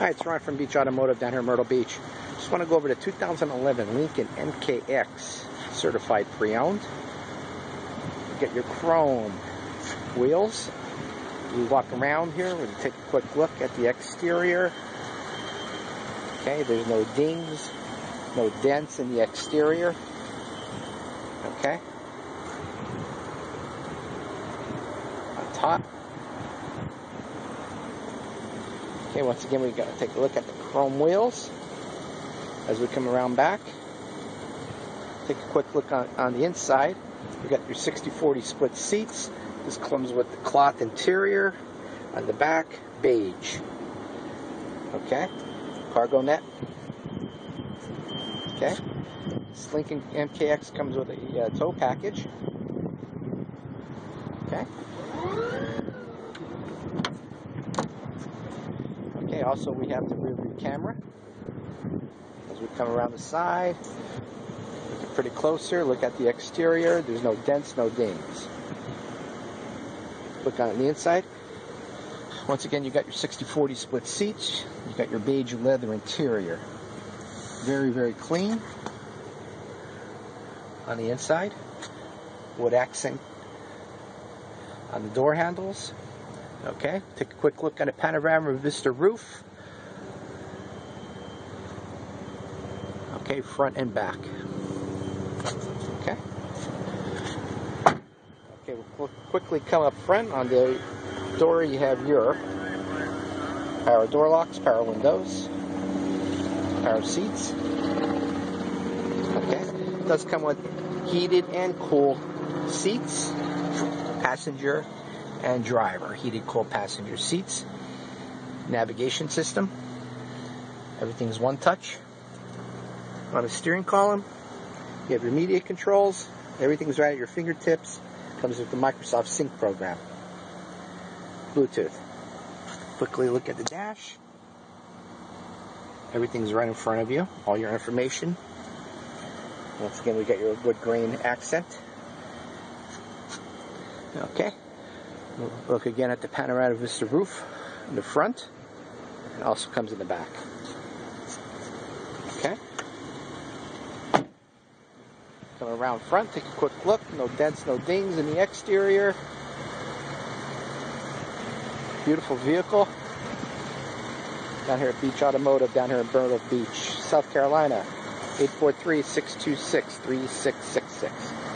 Hi, it's Ron from Beach Automotive down here in Myrtle Beach. Just want to go over the 2011 Lincoln MKX certified pre-owned. Get your chrome wheels. We walk around here, we take a quick look at the exterior. Okay, there's no dings, no dents in the exterior. Okay. On top, Okay, once again, we got to take a look at the chrome wheels as we come around back. Take a quick look on, on the inside. You got your 60-40 split seats. This comes with the cloth interior. On the back, beige. Okay, cargo net. Okay, this Lincoln MKX comes with a uh, tow package. Okay. Also we have the rear view camera. As we come around the side, look pretty closer, look at the exterior. There's no dents, no dings. Look on the inside. Once again, you got your 60-40 split seats. You got your beige leather interior. Very, very clean. On the inside, wood accent on the door handles. Okay, take a quick look at a panorama vista roof. Okay, front and back. Okay. Okay, we'll quickly come up front. On the door, you have your power door locks, power windows, power seats. Okay, it does come with heated and cool seats, passenger and driver. Heated cool passenger seats. Navigation system. Everything's one touch. On a steering column, you have your media controls. Everything's right at your fingertips. Comes with the Microsoft Sync program. Bluetooth. Quickly look at the dash. Everything's right in front of you. All your information. Once again, we got your wood grain accent. Okay. Look again at the panorama vista roof in the front. It also comes in the back. Okay. Come around front, take a quick look. No dents, no dings in the exterior. Beautiful vehicle. Down here at Beach Automotive, down here in Myrtle Beach, South Carolina. 843 626 3666.